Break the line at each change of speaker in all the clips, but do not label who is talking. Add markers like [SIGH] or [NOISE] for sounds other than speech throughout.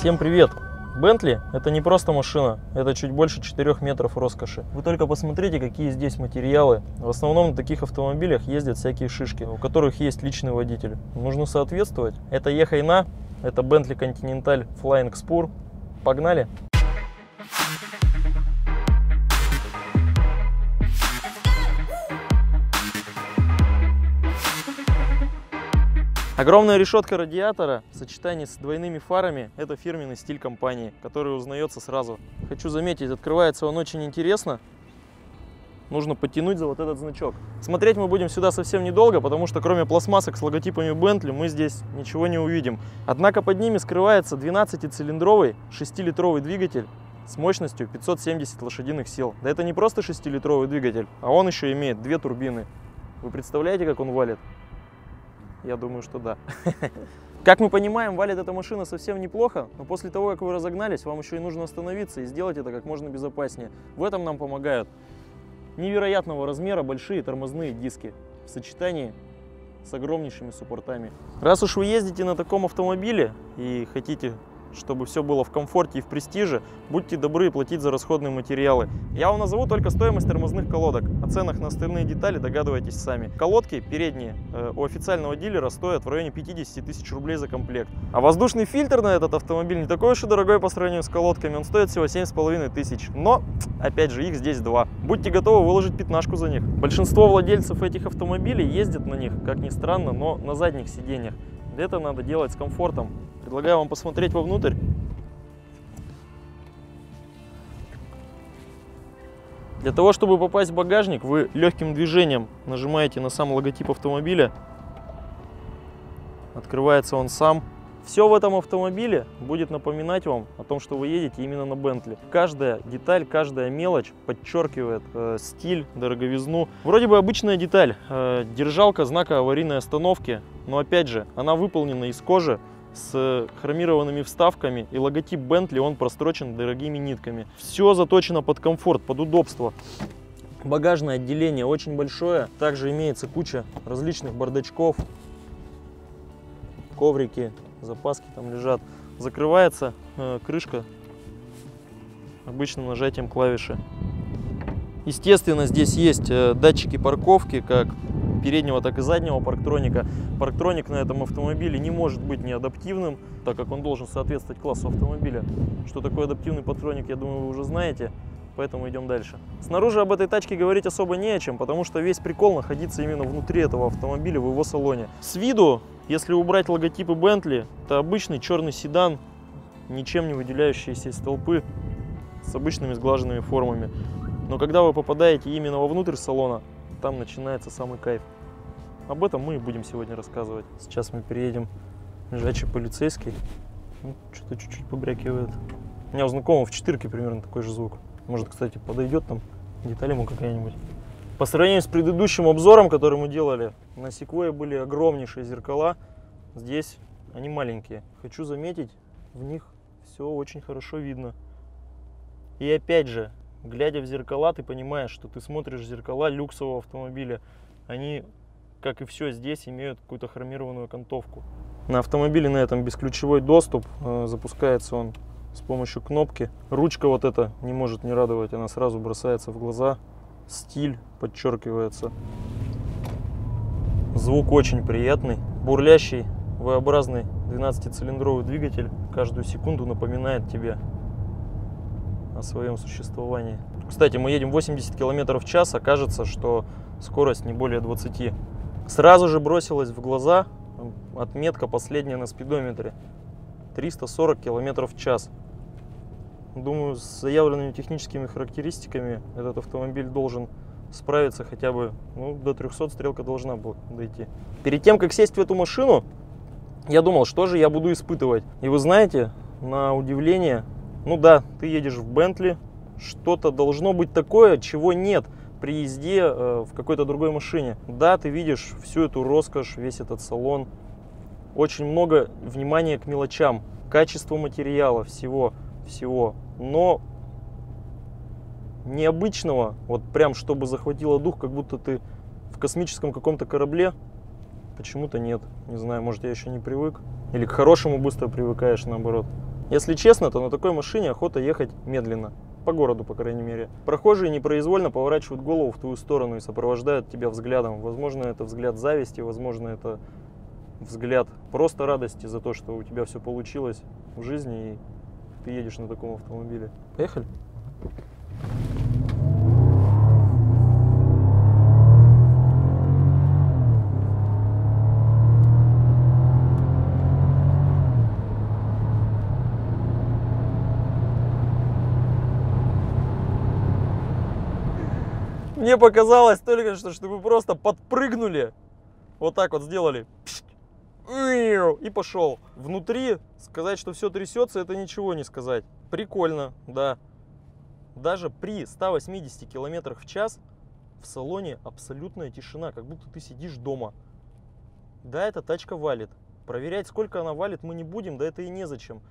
Всем привет! Бентли – это не просто машина, это чуть больше 4 метров роскоши. Вы только посмотрите, какие здесь материалы. В основном на таких автомобилях ездят всякие шишки, у которых есть личный водитель. Нужно соответствовать. Это Ехайна, это Bentley Continental Flying Spur. Погнали! Огромная решетка радиатора в сочетании с двойными фарами – это фирменный стиль компании, который узнается сразу. Хочу заметить, открывается он очень интересно. Нужно подтянуть за вот этот значок. Смотреть мы будем сюда совсем недолго, потому что кроме пластмассок с логотипами Bentley мы здесь ничего не увидим. Однако под ними скрывается 12-цилиндровый 6-литровый двигатель с мощностью 570 лошадиных сил. Да это не просто 6-литровый двигатель, а он еще имеет две турбины. Вы представляете, как он валит? Я думаю, что да. [LAUGHS] Как мы понимаем, валит эта машина совсем неплохо, но после того, как вы разогнались, вам еще и нужно остановиться и сделать это как можно безопаснее. В этом нам помогают невероятного размера большие тормозные диски в сочетании с огромнейшими суппортами. Раз уж вы ездите на таком автомобиле и хотите чтобы все было в комфорте и в престиже, будьте добры платить за расходные материалы. Я вам назову только стоимость тормозных колодок. О ценах на остальные детали догадывайтесь сами. Колодки передние э, у официального дилера стоят в районе 50 тысяч рублей за комплект. А воздушный фильтр на этот автомобиль не такой уж и дорогой по сравнению с колодками, он стоит всего 7,5 тысяч. Но, опять же, их здесь два. Будьте готовы выложить пятнашку за них. Большинство владельцев этих автомобилей ездят на них, как ни странно, но на задних сиденьях. Это надо делать с комфортом. Предлагаю вам посмотреть вовнутрь. Для того, чтобы попасть в багажник, вы легким движением нажимаете на сам логотип автомобиля. Открывается он сам. Все в этом автомобиле будет напоминать вам о том, что вы едете именно на Бентли. Каждая деталь, каждая мелочь подчеркивает э, стиль, дороговизну. Вроде бы обычная деталь, э, держалка знака аварийной остановки, но опять же, она выполнена из кожи с хромированными вставками и логотип Бентли он прострочен дорогими нитками. Все заточено под комфорт, под удобство. Багажное отделение очень большое, также имеется куча различных бардачков, коврики, запаски там лежат. Закрывается э, крышка обычным нажатием клавиши. Естественно, здесь есть э, датчики парковки, как переднего, так и заднего парктроника. Парктроник на этом автомобиле не может быть неадаптивным, так как он должен соответствовать классу автомобиля. Что такое адаптивный парктроник, я думаю, вы уже знаете поэтому идем дальше. Снаружи об этой тачке говорить особо не о чем, потому что весь прикол находится именно внутри этого автомобиля, в его салоне. С виду если убрать логотипы Bentley, это обычный черный седан, ничем не выделяющийся из толпы, с обычными сглаженными формами. Но когда вы попадаете именно вовнутрь салона, там начинается самый кайф. Об этом мы и будем сегодня рассказывать. Сейчас мы переедем лежачий полицейский. Ну, что-то чуть-чуть побрякивает. У меня у знакомого в четырке примерно такой же звук. Может, кстати, подойдет там деталь ему какая-нибудь. По сравнению с предыдущим обзором, который мы делали, на Секвое были огромнейшие зеркала. Здесь они маленькие. Хочу заметить, в них все очень хорошо видно. И опять же, глядя в зеркала, ты понимаешь, что ты смотришь зеркала люксового автомобиля. Они, как и все здесь, имеют какую-то хромированную окантовку. На автомобиле на этом бесключевой доступ. Э, запускается он с помощью кнопки. Ручка вот эта не может не радовать, она сразу бросается в глаза стиль подчеркивается. Звук очень приятный, бурлящий, V-образный 12-цилиндровый двигатель каждую секунду напоминает тебе о своем существовании. Кстати, мы едем 80 км в час, а кажется, что скорость не более 20. Сразу же бросилась в глаза отметка последняя на спидометре. 340 км в час. Думаю, с заявленными техническими характеристиками этот автомобиль должен справиться хотя бы ну, до 300 стрелка должна была дойти. Перед тем, как сесть в эту машину, я думал, что же я буду испытывать. И вы знаете, на удивление, ну да, ты едешь в Бентли, что-то должно быть такое, чего нет при езде э, в какой-то другой машине. Да, ты видишь всю эту роскошь, весь этот салон. Очень много внимания к мелочам, качество материала, всего всего, но необычного, вот прям чтобы захватило дух, как будто ты в космическом каком-то корабле, почему-то нет. Не знаю, может я еще не привык. Или к хорошему быстро привыкаешь, наоборот. Если честно, то на такой машине охота ехать медленно. По городу, по крайней мере. Прохожие непроизвольно поворачивают голову в твою сторону и сопровождают тебя взглядом. Возможно, это взгляд зависти, возможно, это взгляд просто радости за то, что у тебя все получилось в жизни и ты едешь на таком автомобиле. Поехали? Мне показалось только что, что вы просто подпрыгнули. Вот так вот сделали. И пошел. Внутри сказать, что все трясется, это ничего не сказать. Прикольно, да. Даже при 180 км в час в салоне абсолютная тишина, как будто ты сидишь дома. Да, эта тачка валит. Проверять, сколько она валит, мы не будем, да это и незачем.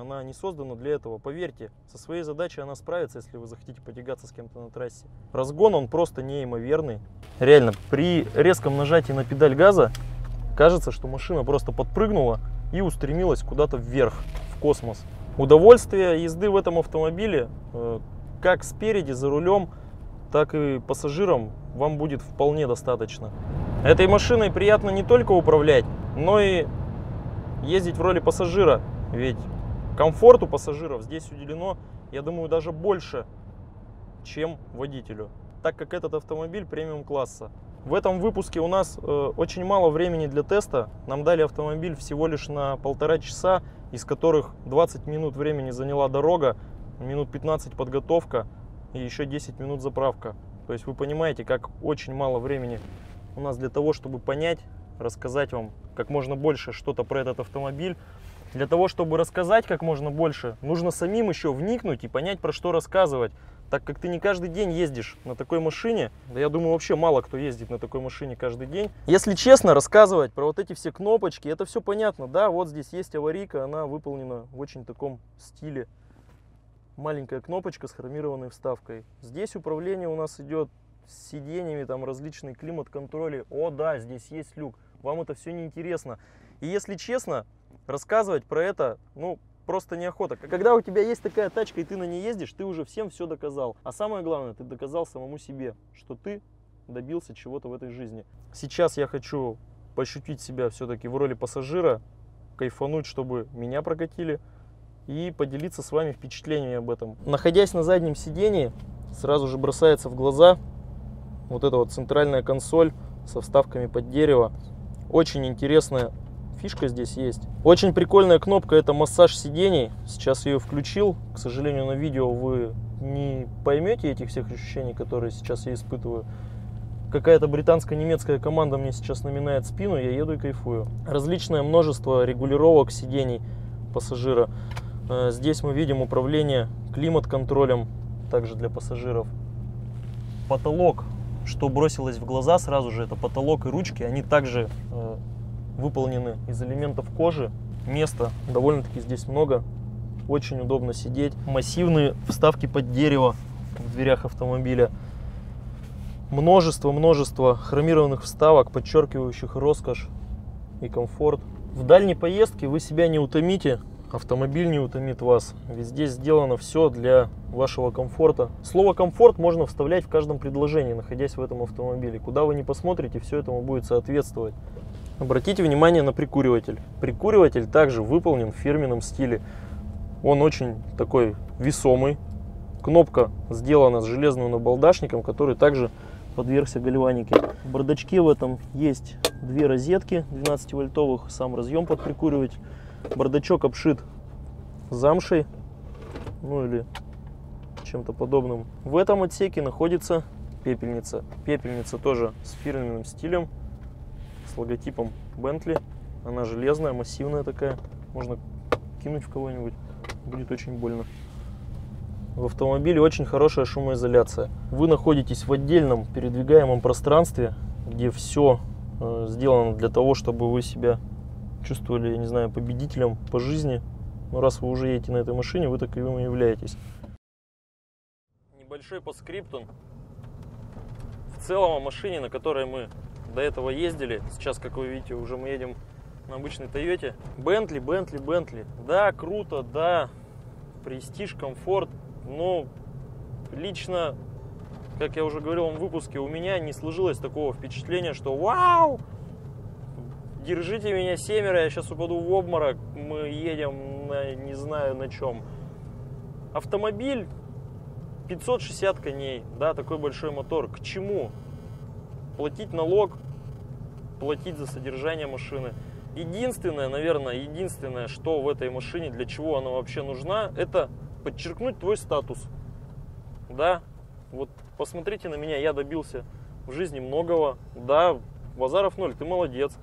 Она не создана для этого, поверьте. Со своей задачей она справится, если вы захотите потягаться с кем-то на трассе. Разгон он просто неимоверный. Реально, при резком нажатии на педаль газа кажется, что машина просто подпрыгнула и устремилась куда-то вверх, в космос. Удовольствие езды в этом автомобиле, э, как спереди за рулем, так и пассажирам вам будет вполне достаточно. Этой машиной приятно не только управлять, но и ездить в роли пассажира. Ведь комфорту пассажиров здесь уделено, я думаю, даже больше, чем водителю, так как этот автомобиль премиум класса. В этом выпуске у нас э, очень мало времени для теста. Нам дали автомобиль всего лишь на полтора часа, из которых 20 минут времени заняла дорога, минут 15 подготовка и еще 10 минут заправка. То есть вы понимаете, как очень мало времени у нас для того, чтобы понять, рассказать вам как можно больше что-то про этот автомобиль. Для того, чтобы рассказать как можно больше, нужно самим еще вникнуть и понять, про что рассказывать. Так как ты не каждый день ездишь на такой машине, да я думаю, вообще мало кто ездит на такой машине каждый день. Если честно, рассказывать про вот эти все кнопочки, это все понятно. Да, вот здесь есть аварийка, она выполнена в очень таком стиле. Маленькая кнопочка с хромированной вставкой. Здесь управление у нас идет с сиденьями, там различные климат-контроли. О да, здесь есть люк. Вам это все не интересно. И если честно, рассказывать про это, ну, просто неохота. Когда у тебя есть такая тачка и ты на ней ездишь, ты уже всем все доказал. А самое главное, ты доказал самому себе, что ты добился чего-то в этой жизни. Сейчас я хочу пощутить себя все-таки в роли пассажира, кайфануть, чтобы меня прокатили и поделиться с вами впечатлениями об этом. Находясь на заднем сидении, сразу же бросается в глаза вот эта вот центральная консоль со вставками под дерево. Очень интересная фишка здесь есть. Очень прикольная кнопка, это массаж сидений. Сейчас ее включил. К сожалению, на видео вы не поймете этих всех ощущений, которые сейчас я испытываю. Какая-то британско-немецкая команда мне сейчас наминает спину, я еду и кайфую. Различное множество регулировок сидений пассажира. Э, здесь мы видим управление климат-контролем, также для пассажиров. Потолок, что бросилось в глаза сразу же, это потолок и ручки, они также э, выполнены из элементов кожи. Места довольно-таки здесь много. Очень удобно сидеть. Массивные вставки под дерево в дверях автомобиля. Множество-множество хромированных вставок, подчеркивающих роскошь и комфорт. В дальней поездке вы себя не утомите, автомобиль не утомит вас. Ведь здесь сделано все для вашего комфорта. Слово комфорт можно вставлять в каждом предложении, находясь в этом автомобиле. Куда вы не посмотрите, все этому будет соответствовать. Обратите внимание на прикуриватель. Прикуриватель также выполнен в фирменном стиле. Он очень такой весомый. Кнопка сделана с железным набалдашником, который также подвергся гальванике. В бардачке в этом есть две розетки 12 вольтовых, сам разъем под прикуриватель. Бардачок обшит замшей, ну или чем-то подобным. В этом отсеке находится пепельница. Пепельница тоже с фирменным стилем логотипом Bentley. Она железная, массивная такая. Можно кинуть в кого-нибудь. Будет очень больно. В автомобиле очень хорошая шумоизоляция. Вы находитесь в отдельном передвигаемом пространстве, где все э, сделано для того, чтобы вы себя чувствовали, я не знаю, победителем по жизни. Но раз вы уже едете на этой машине, вы таковым и являетесь. Небольшой по скрипту. В целом о машине, на которой мы до этого ездили. Сейчас, как вы видите, уже мы едем на обычной Тойоте. Бентли, Бентли, Бентли. Да, круто, да, престиж, комфорт, но лично, как я уже говорил в выпуске, у меня не сложилось такого впечатления, что вау, держите меня семеро, я сейчас упаду в обморок, мы едем на, не знаю на чем. Автомобиль 560 коней, да, такой большой мотор. К чему? Платить налог, платить за содержание машины. Единственное, наверное, единственное, что в этой машине, для чего она вообще нужна, это подчеркнуть твой статус. Да, вот посмотрите на меня, я добился в жизни многого. Да, базаров ноль, ты молодец,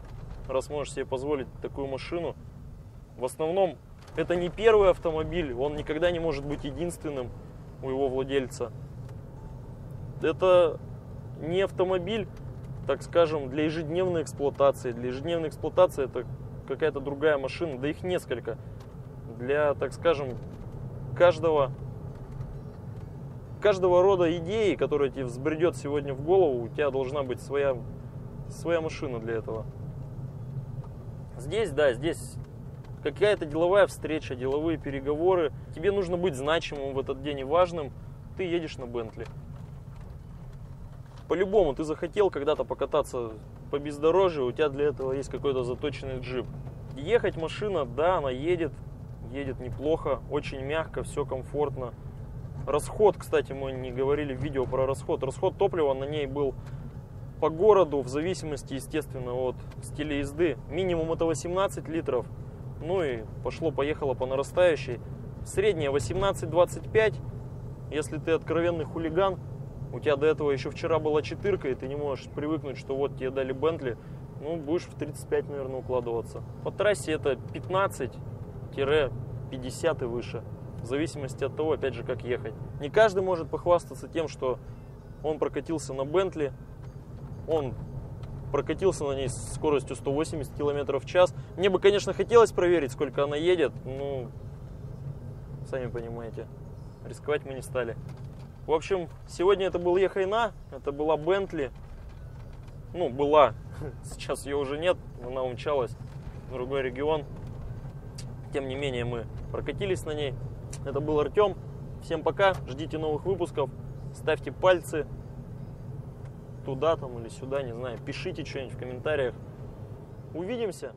раз можешь себе позволить такую машину. В основном, это не первый автомобиль, он никогда не может быть единственным у его владельца. Это не автомобиль, так скажем, для ежедневной эксплуатации. Для ежедневной эксплуатации это какая-то другая машина, да их несколько. Для, так скажем, каждого, каждого рода идеи, которая тебе взбредет сегодня в голову, у тебя должна быть своя, своя машина для этого. Здесь, да, здесь какая-то деловая встреча, деловые переговоры. Тебе нужно быть значимым в этот день и важным. Ты едешь на Бентли. По-любому, ты захотел когда-то покататься по бездорожью, у тебя для этого есть какой-то заточенный джип. Ехать машина, да, она едет, едет неплохо, очень мягко, все комфортно. Расход, кстати, мы не говорили в видео про расход. Расход топлива на ней был по городу, в зависимости, естественно, от стиля езды. Минимум это 18 литров, ну и пошло-поехало по нарастающей. Средняя 18-25. Если ты откровенный хулиган, у тебя до этого еще вчера была четырка, и ты не можешь привыкнуть, что вот тебе дали Бентли, ну, будешь в 35, наверное, укладываться. По трассе это 15-50 и выше. В зависимости от того, опять же, как ехать. Не каждый может похвастаться тем, что он прокатился на Бентли, он прокатился на ней с скоростью 180 км в час. Мне бы, конечно, хотелось проверить, сколько она едет, ну, сами понимаете, рисковать мы не стали. В общем, сегодня это был Ехайна, это была Бентли. Ну, была, [LAUGHS] сейчас ее уже нет, она умчалась в другой регион. Тем не менее, мы прокатились на ней. Это был Артем. Всем пока, ждите новых выпусков, ставьте пальцы, туда там или сюда, не знаю. Пишите что-нибудь в комментариях. Увидимся!